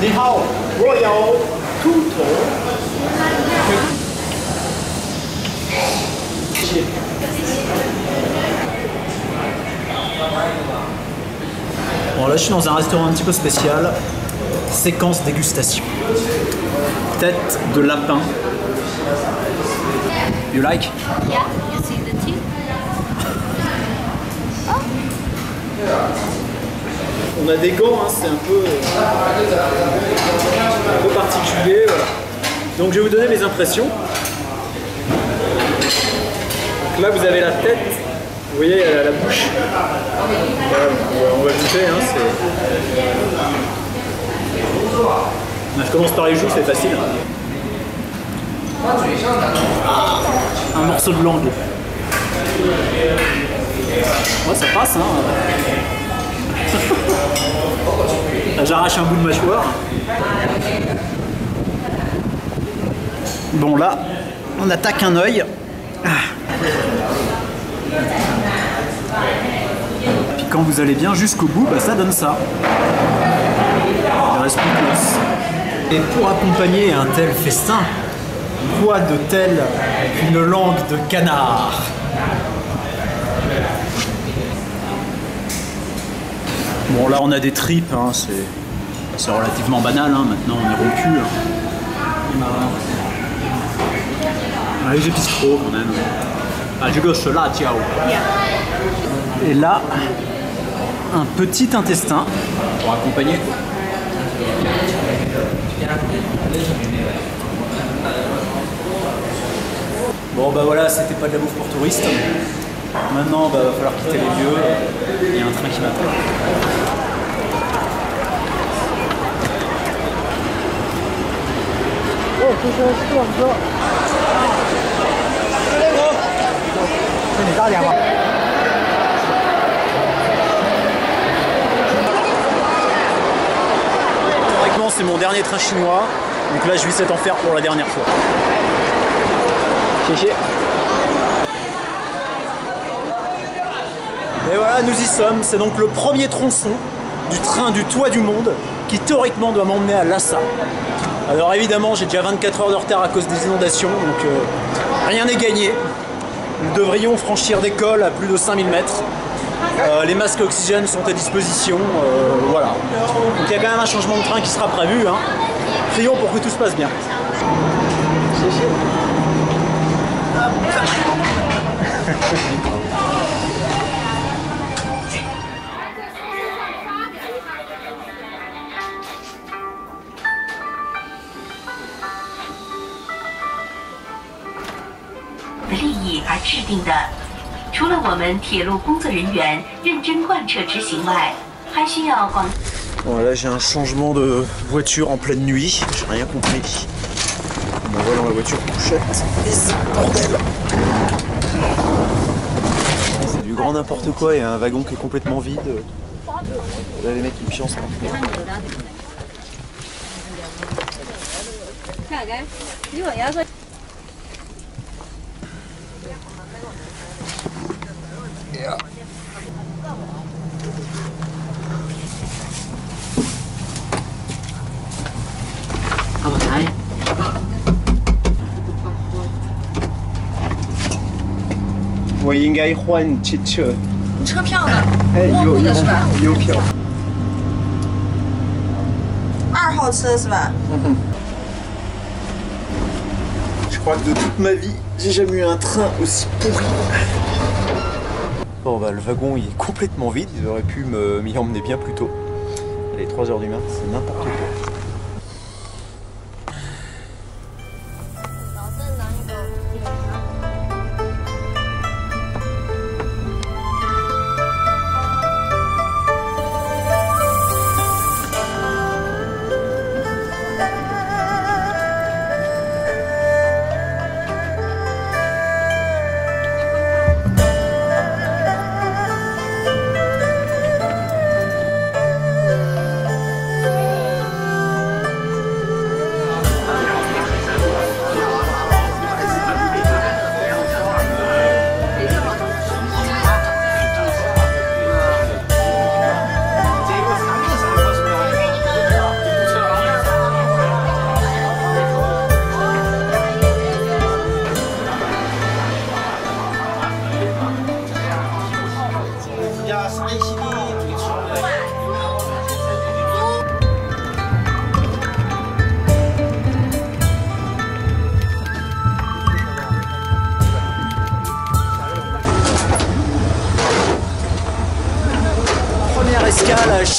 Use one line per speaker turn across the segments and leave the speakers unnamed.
Nihao Royal Bon là je suis dans un restaurant un petit peu spécial. Séquence dégustation. Tête de lapin. You like? A des gants, hein, c'est un peu, un peu particulier. Donc je vais vous donner mes impressions. Là vous avez la tête, vous voyez la, la bouche. On va- goûter. Hein, c'est- je commence par les joues, c'est facile. Un morceau de langue. Ouais, ça passe, hein. J'arrache un bout de mâchoire. Bon là, on attaque un œil. Ah. Puis quand vous allez bien jusqu'au bout, bah, ça donne ça. Il reste plus l'os. Et pour accompagner un tel festin, quoi de tel qu'une langue de canard? Bon là on a des tripes, hein, c'est relativement banal, hein, maintenant on est rompu. Hein. Allez j'épice trop quand même. Ah je gauche là, ciao. Et là, un petit intestin pour accompagner. Bon bah voilà, c'était pas de la bouffe pour touristes. Maintenant, bah, va falloir quitter les lieux. Il y a un train qui m'attend. Théoriquement, c'est mon dernier train chinois. Donc là, je vis cet enfer pour la dernière fois. Et voilà, nous y sommes. C'est donc le premier tronçon du train du toit du monde qui théoriquement doit m'emmener à Lhasa. Alors évidemment, j'ai déjà 24 heures de retard à cause des inondations, donc euh, rien n'est gagné. Nous devrions franchir des cols à plus de 5000 mètres. Euh, les masques oxygène sont à disposition, euh, voilà. Donc il y a quand même un changement de train qui sera prévu. Hein. Prions pour que tout se passe bien.
定的。除了我们铁路工作人员认真贯彻执行外，还需要广。
Bon, là j'ai un changement de voiture en pleine nuit, j'ai rien compris. On m'envoie dans la voiture couchette et c'est le bordel. C'est du grand n'importe quoi, il y a un wagon qui est complètement vide. Là les mecs ils me fiancent. hein. 我应该换汽车。
车票呢？
哎，有有
是吧
有票。
二号车是吧？
Je crois que de toute ma vie, j'ai jamais eu un train aussi pourri. Bon bah le wagon il est complètement vide, ils auraient pu m'y emmener bien plus tôt. Il est 3h du mat, c'est n'importe quoi.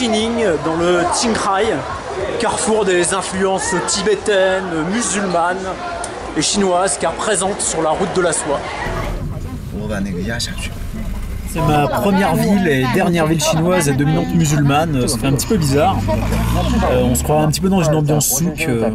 Dans le Tingrai, carrefour des influences tibétaines, musulmanes et chinoises car présentes sur la route de la soie. C'est ma première ville et dernière ville chinoise à dominante musulmane, ça fait un petit peu bizarre. Euh, on se croit un petit peu dans une ambiance souk. Euh.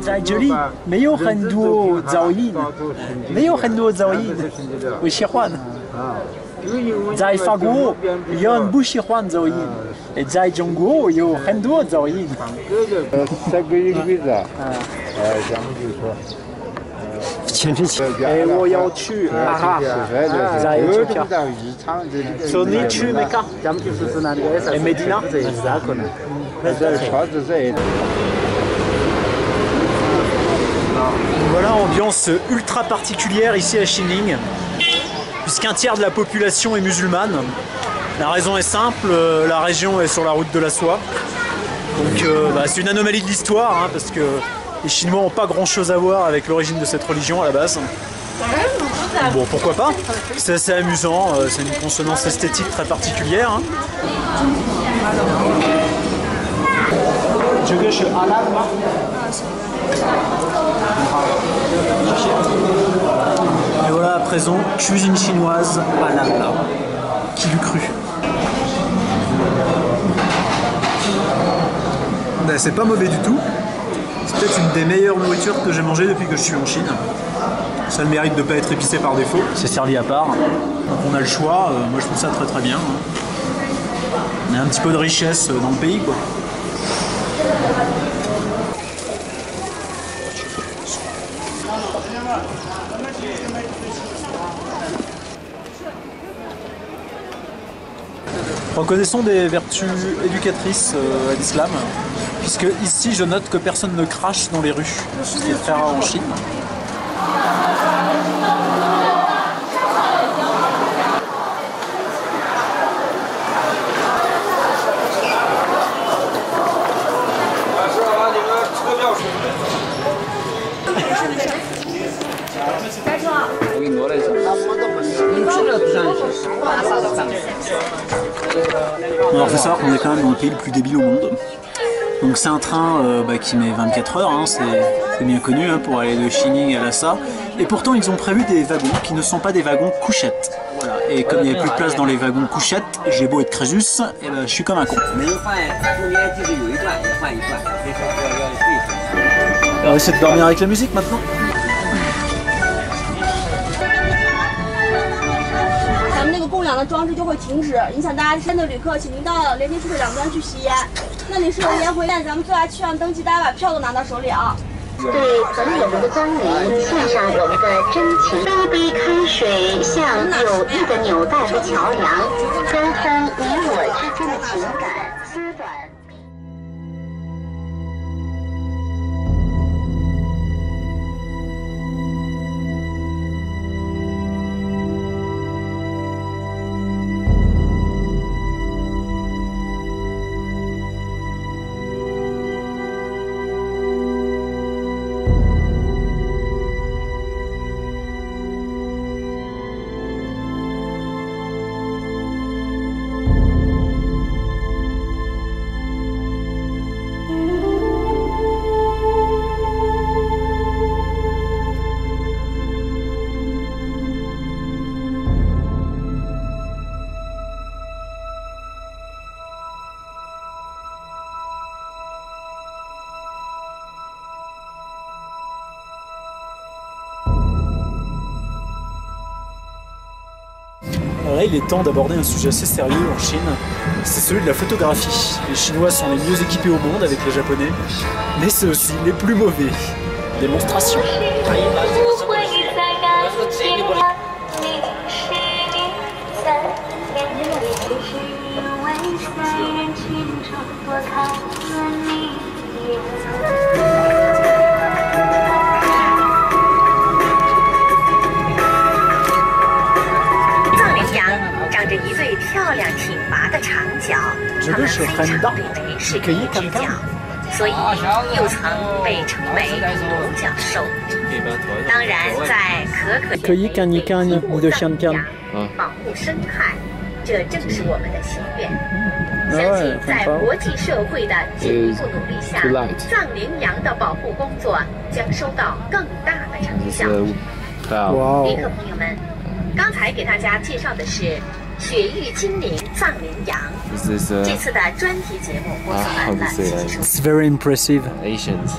在
在这里没有很多噪音，没有很多噪音，我喜欢。在法国人不喜欢噪音，在中国有很多噪音。
三个一个位置啊，呃，咱们就说，
前提起，哎，我要去啊哈，在说你去没看？哎，没地方。
车子在。
Ultra particulière ici à Xining, puisqu'un tiers de la population est musulmane. La raison est simple, euh, la région est sur la route de la soie. Donc euh, bah, c'est une anomalie de l'histoire, hein, parce que les Chinois n'ont pas grand-chose à voir avec l'origine de cette religion à la base. Bon, pourquoi pas C'est assez amusant, euh, c'est une consonance esthétique très particulière. hein. Présent, cuisine chinoise à la plat. Qui l'eût cru Ben, C'est pas mauvais du tout. C'est peut-être une des meilleures nourritures que j'ai mangées depuis que je suis en Chine. Ça le mérite de ne pas être épicé par défaut. C'est servi à part. Donc on a le choix. Euh, moi je trouve ça très très bien. On a un petit peu de richesse euh, dans le pays quoi. Reconnaissons des vertus éducatrices euh, à l'islam, puisque ici je note que personne ne crache dans les rues, ce qui est très rare en Chine. On leur fait savoir qu'on est quand même dans le pays le plus débile au monde. Donc c'est un train euh, bah, qui met 24 heures, hein, c'est bien connu, hein, pour aller de Shining à Lhasa. Et pourtant ils ont prévu des wagons qui ne sont pas des wagons couchettes. Et comme il n'y a plus de place dans les wagons couchettes, j'ai beau être Crésus, et bah, je suis comme un con. On va de dormir avec la musique maintenant
的装置就会停止，影响大家天的旅客，请您到连接处的两端去吸烟。那里是有烟灰店，咱们最爱去让登记，大家把票都拿到手里啊。
对很有们的光临献上我们的真情。杯杯开水像友谊的纽带和桥梁，沟通你我之间的情感，
il est temps d'aborder un sujet assez sérieux en Chine. C'est celui de la photographie. Les Chinois sont les mieux équipés au monde avec les Japonais, mais c'est aussi les plus mauvais. Démonstration.
它们非常对美，是个一只脚，所以又曾被称为独角兽。当然，在可可
可以看一看你的香蕉
保护生态，这正是我们的心愿。相信在国际社会的进一步努力下，藏羚羊的保护工作将收到更大的成效。
哇
旅客朋友们，刚才给大家介绍的是雪域精灵 藏羚羊。这次的专题节目播送完了，谢谢收听。
It's very impressive.
Asians.